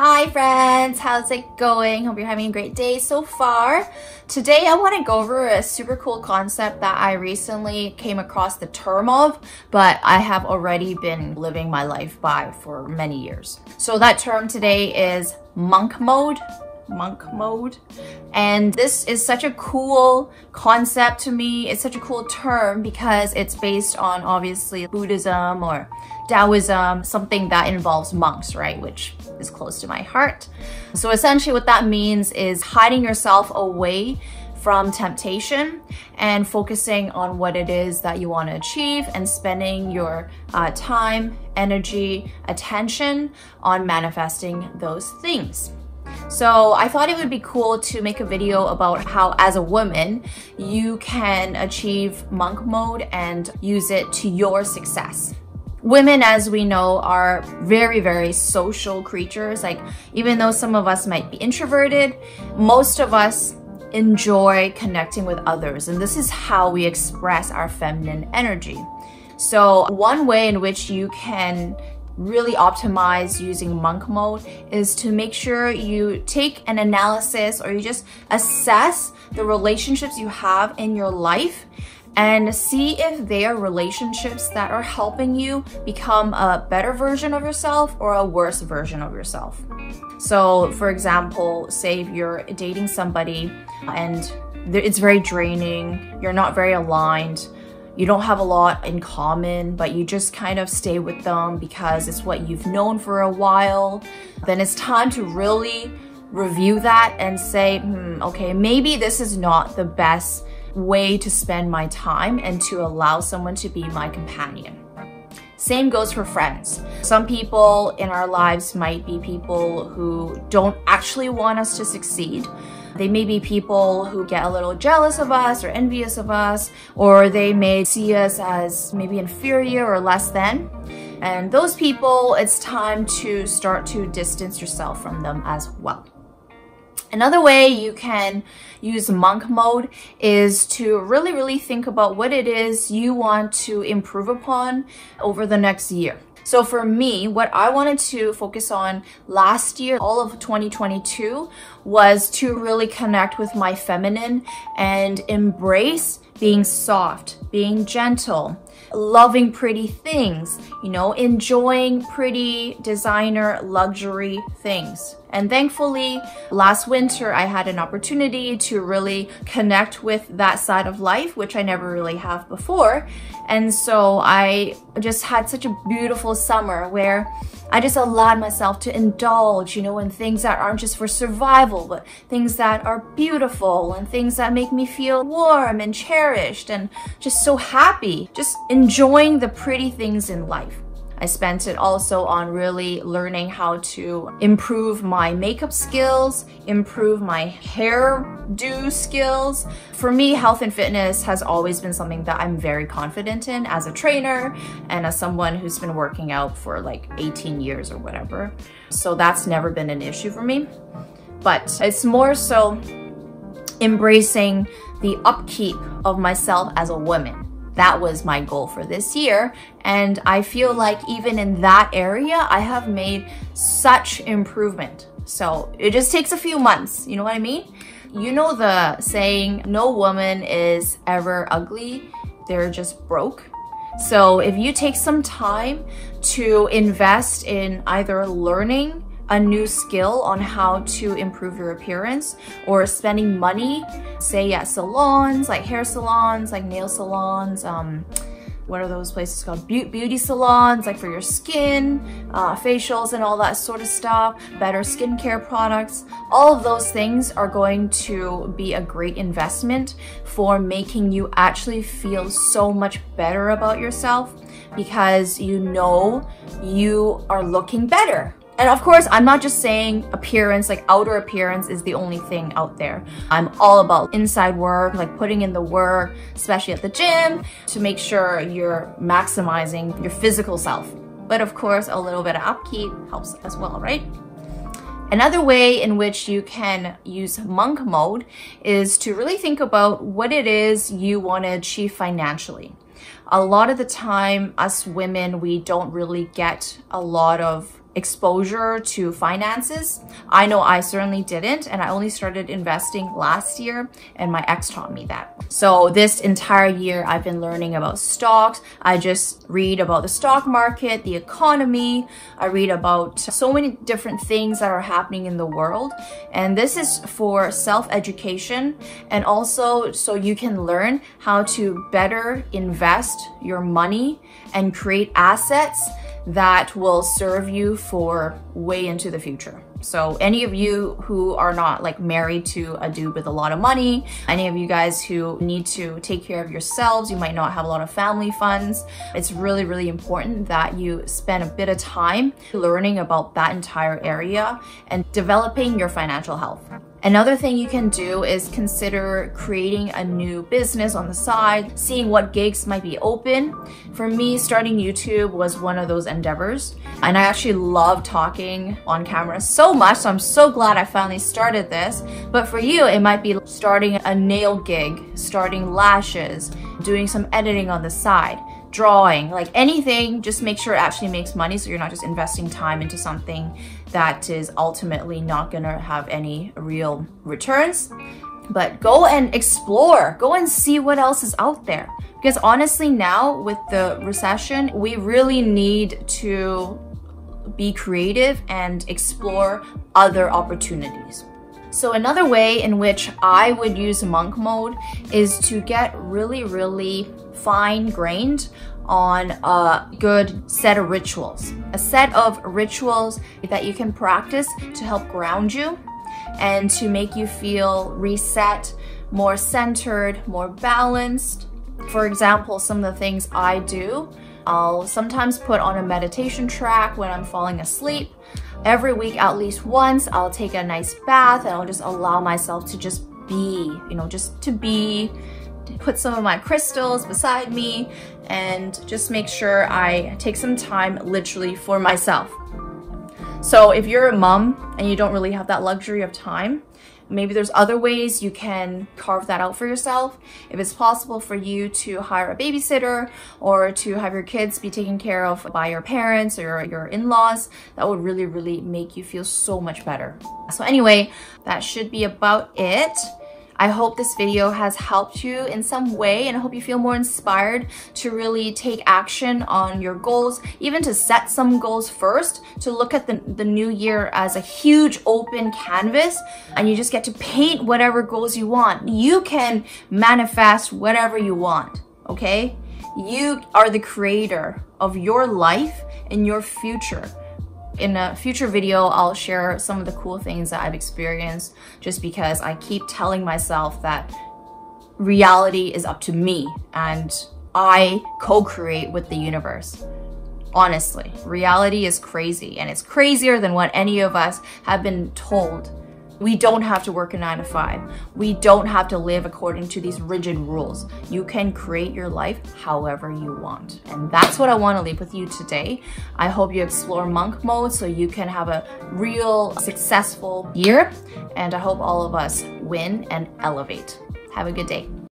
Hi friends, how's it going? Hope you're having a great day so far. Today I want to go over a super cool concept that I recently came across the term of, but I have already been living my life by for many years. So that term today is monk mode monk mode. And this is such a cool concept to me. It's such a cool term because it's based on obviously Buddhism or Taoism, something that involves monks, right? Which is close to my heart. So essentially what that means is hiding yourself away from temptation and focusing on what it is that you want to achieve and spending your uh, time, energy, attention on manifesting those things. So I thought it would be cool to make a video about how as a woman, you can achieve monk mode and use it to your success. Women, as we know, are very, very social creatures. Like, even though some of us might be introverted, most of us enjoy connecting with others. And this is how we express our feminine energy. So one way in which you can really optimize using monk mode is to make sure you take an analysis or you just assess the relationships you have in your life and see if they are relationships that are helping you become a better version of yourself or a worse version of yourself. So, for example, say you're dating somebody and it's very draining, you're not very aligned, you don't have a lot in common, but you just kind of stay with them because it's what you've known for a while, then it's time to really review that and say, hmm, okay, maybe this is not the best way to spend my time and to allow someone to be my companion. Same goes for friends. Some people in our lives might be people who don't actually want us to succeed. They may be people who get a little jealous of us or envious of us, or they may see us as maybe inferior or less than. And those people, it's time to start to distance yourself from them as well. Another way you can use monk mode is to really, really think about what it is you want to improve upon over the next year. So for me, what I wanted to focus on last year, all of 2022, was to really connect with my feminine and embrace being soft, being gentle, loving pretty things, you know, enjoying pretty designer luxury things. And thankfully, last winter, I had an opportunity to really connect with that side of life, which I never really have before. And so I just had such a beautiful summer where I just allowed myself to indulge, you know, in things that aren't just for survival, but things that are beautiful and things that make me feel warm and cherished and just so happy, just enjoying the pretty things in life. I spent it also on really learning how to improve my makeup skills, improve my hairdo skills. For me, health and fitness has always been something that I'm very confident in as a trainer and as someone who's been working out for like 18 years or whatever. So that's never been an issue for me. But it's more so embracing the upkeep of myself as a woman that was my goal for this year. And I feel like even in that area, I have made such improvement. So it just takes a few months, you know what I mean? You know the saying, no woman is ever ugly, they're just broke. So if you take some time to invest in either learning a new skill on how to improve your appearance or spending money, say at salons, like hair salons, like nail salons, um, what are those places called? Be beauty salons, like for your skin, uh, facials and all that sort of stuff, better skincare products. All of those things are going to be a great investment for making you actually feel so much better about yourself because you know you are looking better and of course, I'm not just saying appearance, like outer appearance is the only thing out there. I'm all about inside work, like putting in the work, especially at the gym, to make sure you're maximizing your physical self. But of course, a little bit of upkeep helps as well, right? Another way in which you can use monk mode is to really think about what it is you want to achieve financially. A lot of the time, us women, we don't really get a lot of exposure to finances. I know I certainly didn't and I only started investing last year and my ex taught me that. So this entire year I've been learning about stocks. I just read about the stock market, the economy. I read about so many different things that are happening in the world. And this is for self-education and also so you can learn how to better invest your money and create assets that will serve you for way into the future. So any of you who are not like married to a dude with a lot of money, any of you guys who need to take care of yourselves, you might not have a lot of family funds. It's really, really important that you spend a bit of time learning about that entire area and developing your financial health. Another thing you can do is consider creating a new business on the side, seeing what gigs might be open. For me, starting YouTube was one of those endeavors. And I actually love talking on camera so much, so I'm so glad I finally started this. But for you, it might be starting a nail gig, starting lashes, doing some editing on the side drawing, like anything, just make sure it actually makes money so you're not just investing time into something that is ultimately not gonna have any real returns. But go and explore, go and see what else is out there. Because honestly now with the recession, we really need to be creative and explore other opportunities. So another way in which I would use monk mode is to get really, really fine-grained on a good set of rituals. A set of rituals that you can practice to help ground you and to make you feel reset, more centered, more balanced. For example, some of the things I do, I'll sometimes put on a meditation track when I'm falling asleep. Every week, at least once, I'll take a nice bath and I'll just allow myself to just be, you know, just to be, put some of my crystals beside me and just make sure I take some time literally for myself. So if you're a mom and you don't really have that luxury of time, maybe there's other ways you can carve that out for yourself. If it's possible for you to hire a babysitter or to have your kids be taken care of by your parents or your in-laws, that would really, really make you feel so much better. So anyway, that should be about it. I hope this video has helped you in some way and I hope you feel more inspired to really take action on your goals, even to set some goals first, to look at the, the new year as a huge open canvas and you just get to paint whatever goals you want. You can manifest whatever you want, okay? You are the creator of your life and your future in a future video, I'll share some of the cool things that I've experienced just because I keep telling myself that reality is up to me and I co-create with the universe. Honestly, reality is crazy and it's crazier than what any of us have been told we don't have to work a nine to five. We don't have to live according to these rigid rules. You can create your life however you want. And that's what I want to leave with you today. I hope you explore monk mode so you can have a real successful year. And I hope all of us win and elevate. Have a good day.